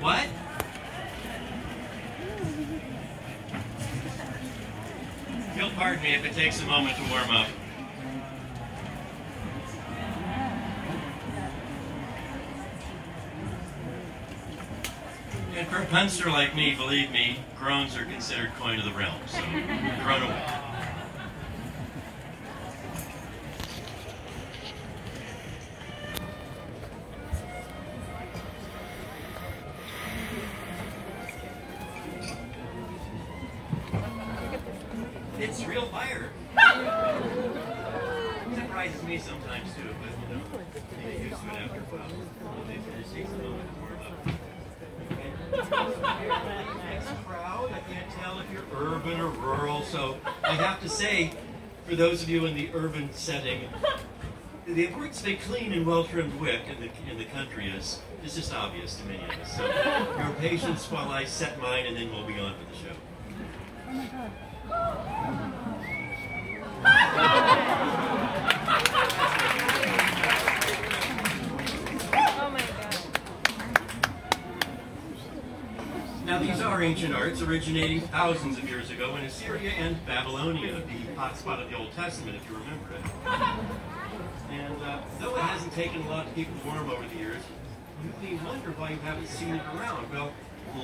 What? You'll pardon me if it takes a moment to warm up. For a punster like me, believe me, groans are considered coin of the realm, so groan away. It's real fire. Surprises me sometimes too, but you know, used to it after a while. Crowd, I can't tell if you're urban or rural, so I have to say, for those of you in the urban setting, the importance of a clean and well-trimmed wick in the, in the country is, is just obvious to many of us. So your patience while I set mine and then we'll be on with the show. Oh are ancient arts originating thousands of years ago in Assyria and Babylonia, the hotspot of the Old Testament, if you remember it. And uh, though it hasn't taken a lot to keep it warm over the years, you may wonder why you haven't seen it around. Well,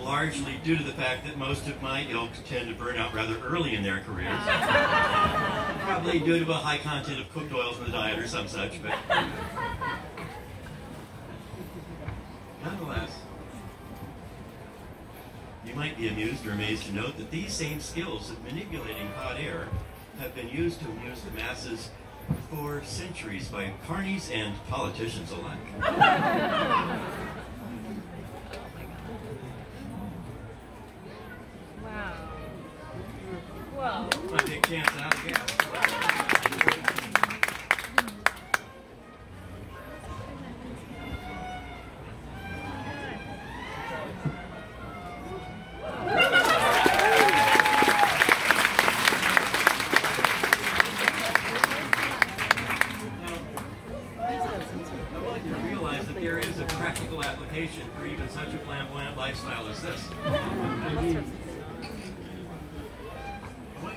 largely due to the fact that most of my ilk tend to burn out rather early in their careers. Probably due to a high content of cooked oils in the diet or some such, but nonetheless, you might be amused or amazed to note that these same skills of manipulating hot air have been used to amuse the masses for centuries by carnies and politicians alike. Wow. Whoa. My big chance out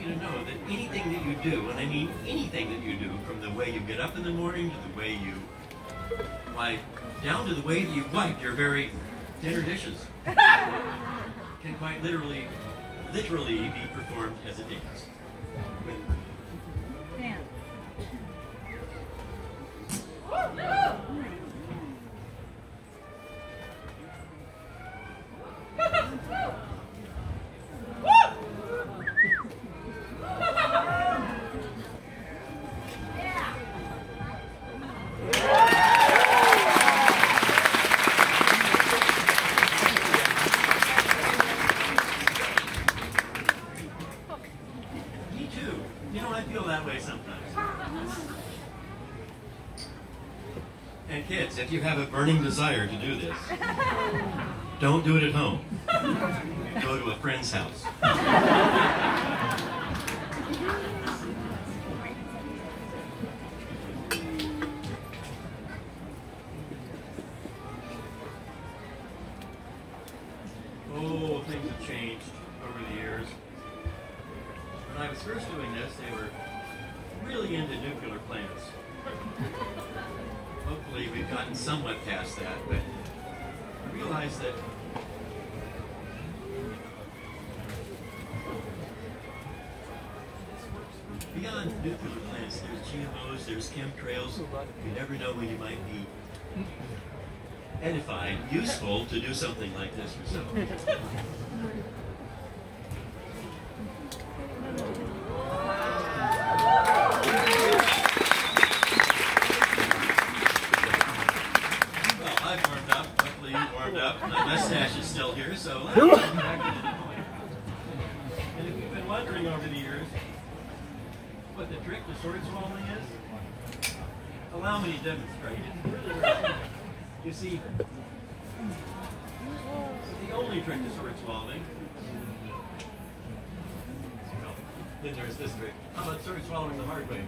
you to know that anything that you do, and I mean anything that you do, from the way you get up in the morning to the way you, why, down to the way that you wipe your very dinner dishes, can quite literally, literally be performed as a dance. Damn. Kids, if you have a burning desire to do this, don't do it at home. Go to a friend's house. Somewhat past that, but I realized that beyond nuclear plants, there's GMOs, there's chemtrails. You never know when you might be edified, useful to do something like this yourself. Well, I've warmed up. Hopefully you've warmed up. My mustache is still here, so let's get back to the point. And if you've been wondering over the years what the trick to sword swallowing is, allow me to demonstrate. You see, the only trick to sword swallowing. Well, then there's this trick. How about sword swallowing the hard way?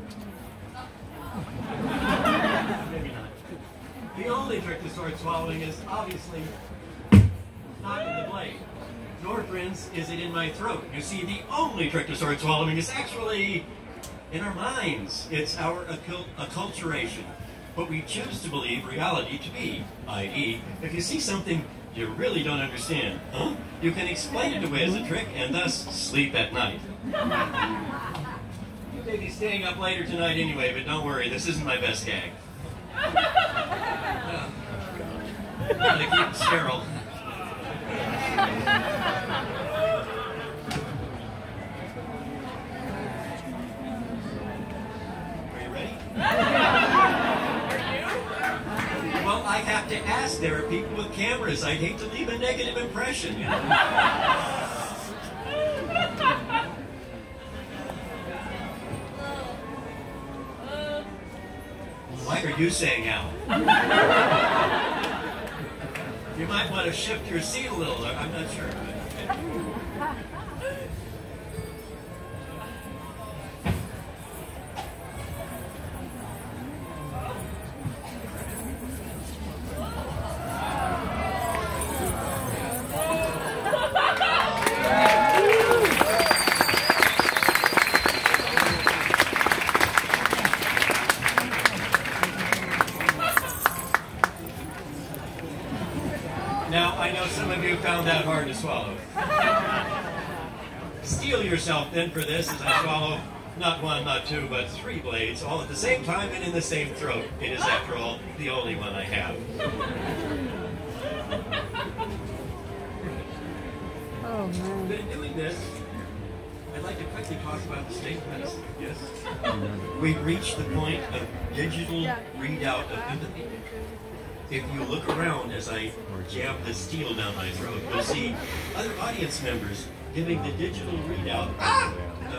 Maybe not. The only trick to sword swallowing is obviously not in the blade. Nor, friends, is it in my throat. You see, the only trick to sword swallowing is actually in our minds. It's our acculturation. What we choose to believe reality to be. I.e., if you see something you really don't understand, huh? You can explain it away as a trick and thus sleep at night. You may be staying up later tonight anyway, but don't worry, this isn't my best gag. Gotta keep sterile. Are you ready? Well, I have to ask. There are people with cameras. I'd hate to leave a negative impression? Why are you saying out? You might want to shift your seat a little. I'm not sure. Now, I know some of you found that hard to swallow. Steel yourself then for this as I swallow not one, not two, but three blades, all at the same time and in the same throat. It is, after all, the only one I have. Oh man. But in doing this, I'd like to quickly talk about the state of medicine. Yes. Mm-hmm. We've reached the point of digital readout of empathy. If you look around as I jab the steel down my throat, you'll see other audience members giving the digital readout of ah!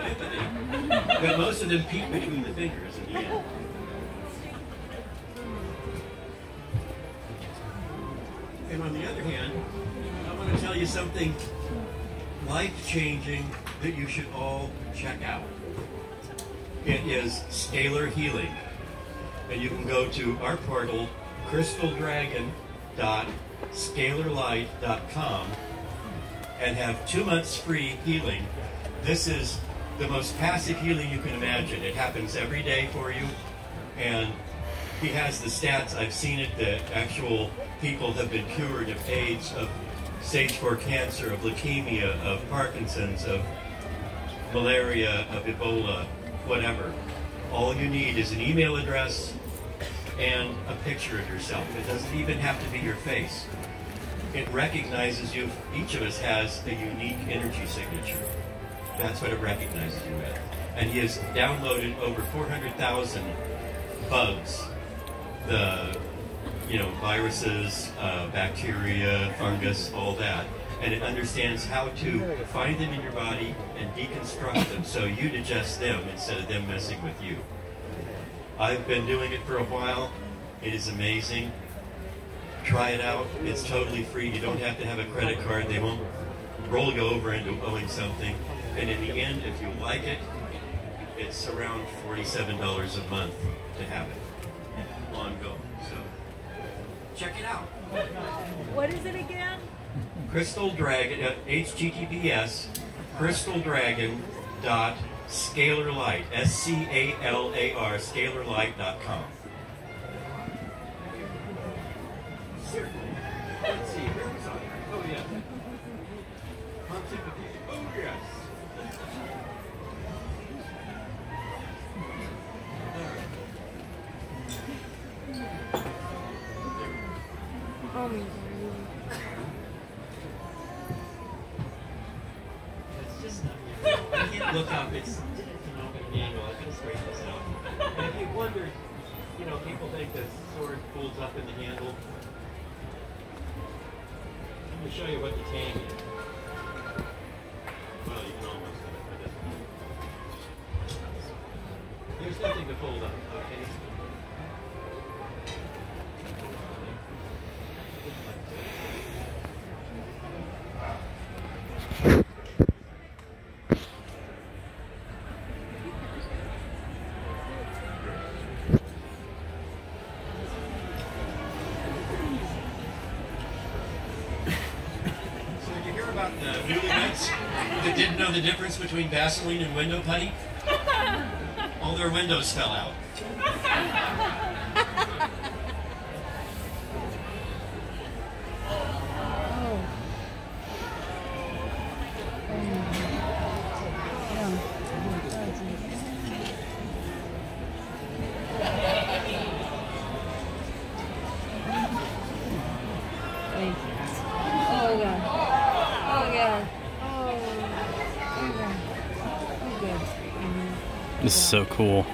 empathy, but most of them peek between the fingers in the end. And on the other hand, I want to tell you something life-changing that you should all check out. It is scalar healing. And you can go to our portal, crystaldragon.scalarlight.com and have two months free healing. This is the most passive healing you can imagine. It happens every day for you. And he has the stats. I've seen it that actual people have been cured of AIDS, of stage 4 cancer, of leukemia, of Parkinson's, of malaria, of Ebola, whatever. All you need is an email address and a picture of yourself. It doesn't even have to be your face. It recognizes you. Each of us has a unique energy signature. That's what it recognizes you with. And he has downloaded over 400,000 bugs, the you know viruses, uh, bacteria, fungus, all that, and it understands how to find them in your body and deconstruct them so you digest them instead of them messing with you. I've been doing it for a while. It is amazing. Try it out. It's totally free. You don't have to have a credit card. They won't roll you over into owing something. And in the end, if you like it, it's around $47 a month to have it ongoing. So check it out. What is it again? Crystal Dragon, uh, HTTPS, Crystal Dragon dot Scalar Light, S C A L A R, scalarlight.com. Oh, yeah. Oh, yes. Oh look up. It's, you know, an angle. I can straighten this out. And if you wonder, you know, people think the sword folds up in the handle. Let me show you what the tang is. Well, you can almost have it by this one. There's nothing to fold up, okay? That didn't know the difference between Vaseline and window putty? All their windows fell out. This is so cool.